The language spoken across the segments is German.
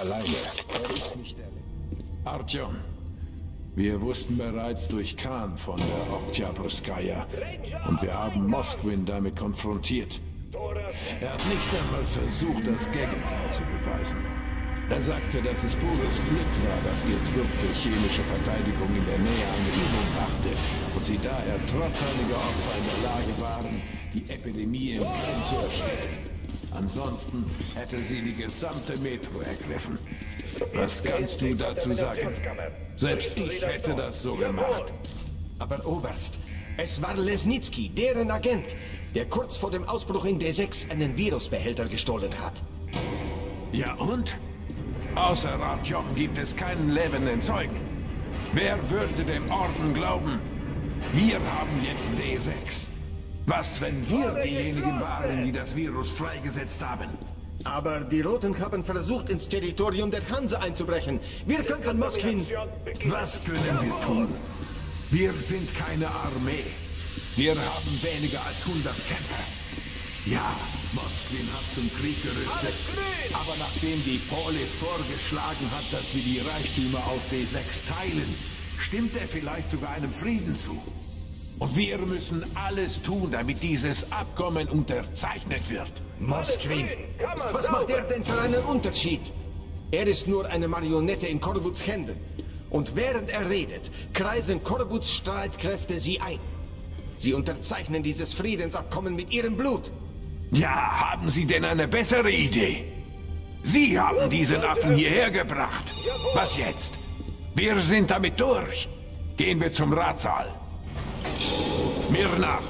alleine. Er ist nicht der... Artyom, wir wussten bereits durch Khan von der Oktyabrskaya und wir haben Moskwin damit konfrontiert. Er hat nicht einmal versucht, das Gegenteil zu beweisen. Er sagte, dass es pures Glück war, dass ihr Trupp für chemische Verteidigung in der Nähe eine Übung machte und sie daher trotz einiger Opfer in der Lage waren, die Epidemie im Keim zu ersticken. Ansonsten hätte sie die gesamte Metro ergriffen. Was kannst du dazu sagen? Selbst ich hätte das so gemacht. Aber Oberst, es war Lesnitsky, deren Agent, der kurz vor dem Ausbruch in D6 einen Virusbehälter gestohlen hat. Ja und? Außer Artyom gibt es keinen lebenden Zeugen. Wer würde dem Orden glauben? Wir haben jetzt D6. Was, wenn wir diejenigen waren, die das Virus freigesetzt haben? Aber die Roten haben versucht, ins Territorium der Hanse einzubrechen. Wir könnten Moskwin... Was können wir tun? Wir sind keine Armee. Wir haben weniger als 100 Kämpfer. Ja, Moskwin hat zum Krieg gerüstet. Aber nachdem die Polis vorgeschlagen hat, dass wir die Reichtümer aus D6 teilen, stimmt er vielleicht sogar einem Frieden zu. Und wir müssen alles tun, damit dieses Abkommen unterzeichnet wird. Moskwin? Was macht er denn für einen Unterschied? Er ist nur eine Marionette in Korbuts Händen. Und während er redet, kreisen Korbuts Streitkräfte sie ein. Sie unterzeichnen dieses Friedensabkommen mit ihrem Blut. Ja, haben Sie denn eine bessere Idee? Sie haben diesen Affen hierher gebracht. Was jetzt? Wir sind damit durch. Gehen wir zum Ratssaal. Mir nach.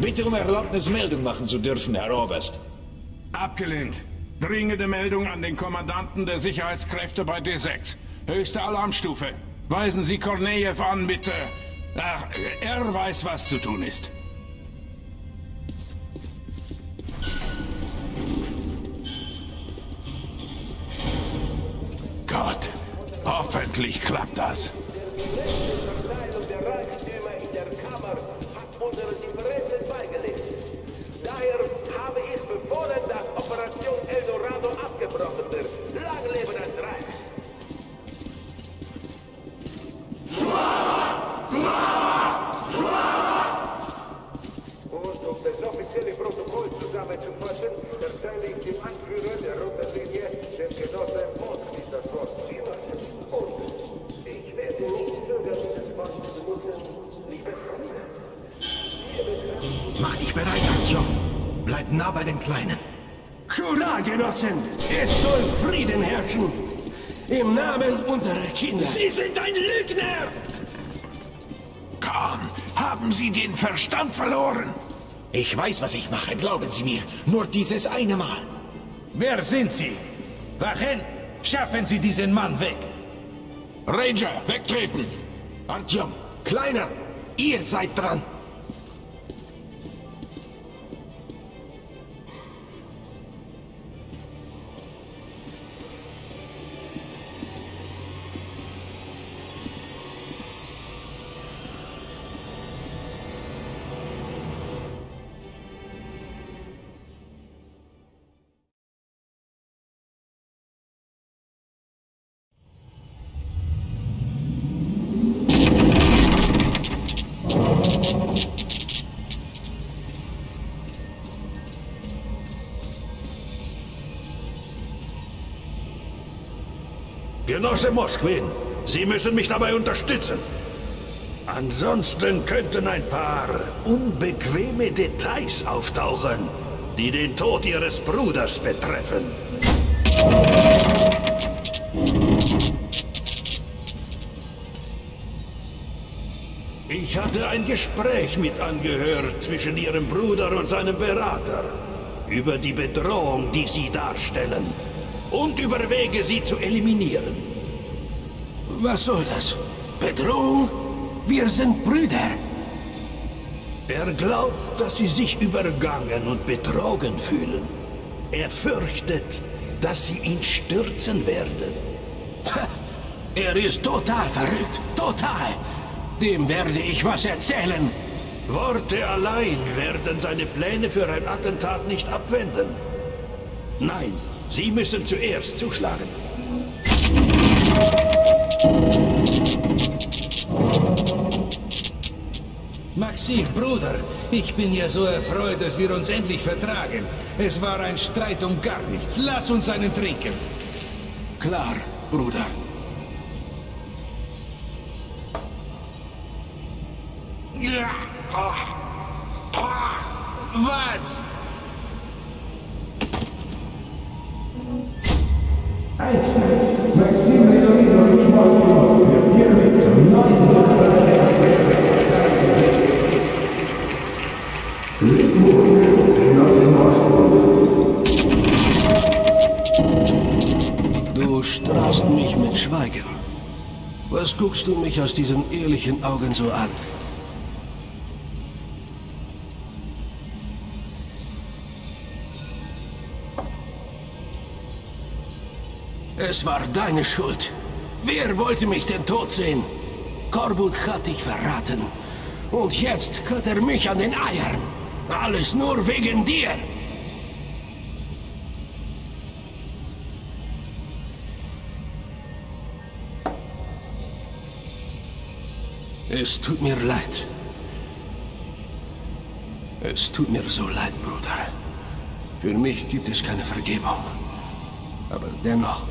Bitte um Erlaubnis, Meldung machen zu dürfen, Herr Oberst. Abgelehnt. Dringende Meldung an den Kommandanten der Sicherheitskräfte bei D6. Höchste Alarmstufe. Weisen Sie Kornejew an, bitte. Ach, er weiß, was zu tun ist. Gott, hoffentlich klappt das. Mach dich bereit, Artyom. Bleib nah bei den Kleinen. Hurra, Genossen! Es soll Frieden herrschen! Im Namen unserer Kinder! Sie sind ein Lügner! Khan, haben Sie den Verstand verloren? Ich weiß, was ich mache, glauben Sie mir. Nur dieses eine Mal. Wer sind Sie? Wachen! Schaffen Sie diesen Mann weg! Ranger, wegtreten! Artyom, Kleiner, ihr seid dran. Genosse Moskwin, Sie müssen mich dabei unterstützen. Ansonsten könnten ein paar unbequeme Details auftauchen, die den Tod Ihres Bruders betreffen. Ich hatte ein Gespräch mit angehört zwischen Ihrem Bruder und seinem Berater über die Bedrohung, die Sie darstellen und über Wege, sie zu eliminieren. Was soll das? Bedrohung? Wir sind Brüder! Er glaubt, dass sie sich übergangen und betrogen fühlen. Er fürchtet, dass sie ihn stürzen werden. Er ist total verrückt. Total. Dem werde ich was erzählen. Worte allein werden seine Pläne für ein Attentat nicht abwenden. Nein, Sie müssen zuerst zuschlagen. Maxim, Bruder, ich bin ja so erfreut, dass wir uns endlich vertragen. Es war ein Streit um gar nichts. Lass uns einen trinken. Klar, Bruder. Was? Einstein, Was guckst du mich aus diesen ehrlichen Augen so an? Es war deine Schuld. Wer wollte mich denn tot sehen? Korbut hat dich verraten. Und jetzt hat er mich an den Eiern. Alles nur wegen dir. Es tut mir leid. Es tut mir so leid, Bruder. Für mich gibt es keine Vergebung. Aber dennoch.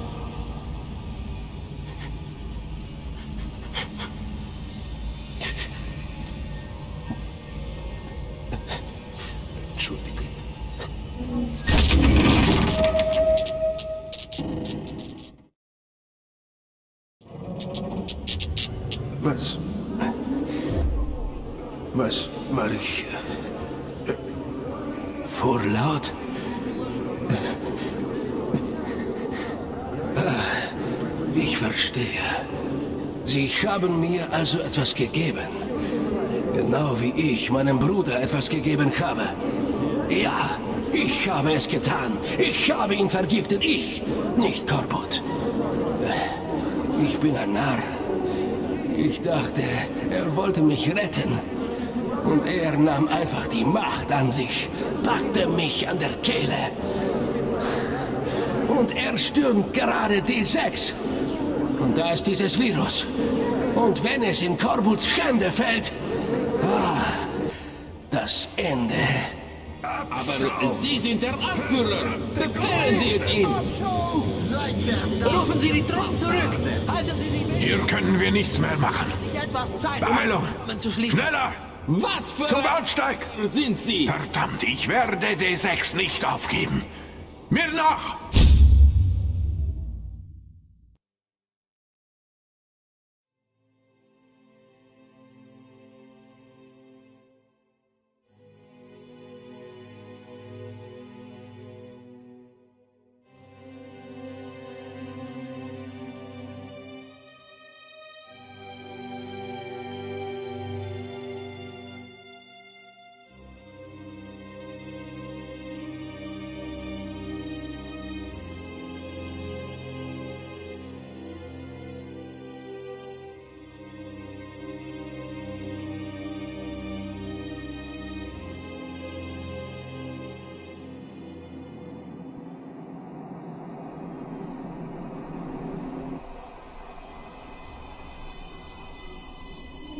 Was war ich? Vorlaut? Ah, Ich verstehe. Sie haben mir also etwas gegeben. Genau wie ich meinem Bruder etwas gegeben habe. Ja, ich habe es getan. Ich habe ihn vergiftet. Ich, nicht Korbut. Ich bin ein Narr. Ich dachte, er wollte mich retten. Und er nahm einfach die Macht an sich, packte mich an der Kehle. Und er stürmt gerade D6. Und da ist dieses Virus. Und wenn es in Korbuts Hände fällt, ah, das Ende. Aber Sie sind der Anführer. Befehlen Sie es ihm. Rufen Sie die Truppen zurück. Halten Sie sie. Hier können wir nichts mehr machen. Beeilung! Schneller! Was für Zum ein Bahnsteig! sind Sie? Verdammt, ich werde D6 nicht aufgeben. Mir nach!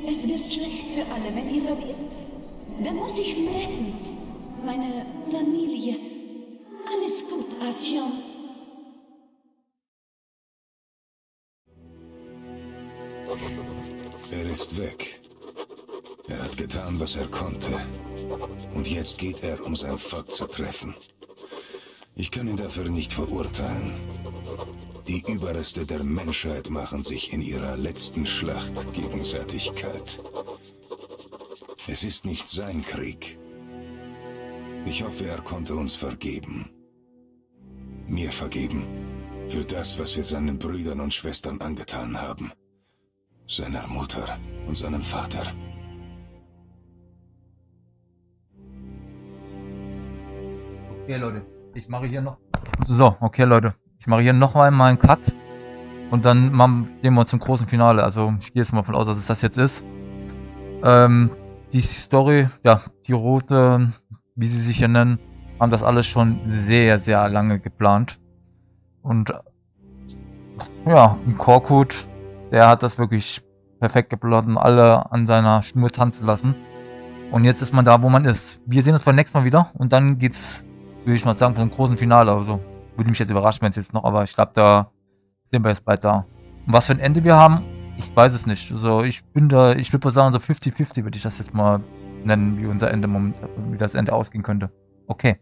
Es wird schlecht für alle, wenn ihr verliert. Dann muss ich sie retten. Meine Familie. Alles gut, Artyom. Er ist weg. Er hat getan, was er konnte. Und jetzt geht er, um sein Volk zu treffen. Ich kann ihn dafür nicht verurteilen. Die Überreste der Menschheit machen sich in ihrer letzten Schlacht gegenseitig kalt. Es ist nicht sein Krieg. Ich hoffe, er konnte uns vergeben. Mir vergeben. Für das, was wir seinen Brüdern und Schwestern angetan haben. Seiner Mutter und seinem Vater. Okay, Leute. Ich mache hier noch. So, okay, Leute. Ich mache hier noch einmal einen Cut. Und dann machen, gehen wir zum großen Finale. Also, ich gehe jetzt mal von aus, dass es das jetzt ist. Ähm, die Story, ja, die Rote, wie sie sich hier nennen, haben das alles schon sehr, sehr lange geplant. Und ja, Korkut, der hat das wirklich perfekt geplant und alle an seiner Schnur tanzen lassen. Und jetzt ist man da, wo man ist. Wir sehen uns beim nächsten Mal wieder und dann geht's, würde ich mal sagen, zum großen Finale. Also würde mich jetzt überraschen, wenn es jetzt noch, aber ich glaube, da sehen wir jetzt bald da. Und was für ein Ende wir haben, ich weiß es nicht. Also ich bin da, ich würde mal sagen, so 50-50 würde ich das jetzt mal nennen, wie unser Ende, wie das Ende ausgehen könnte. Okay.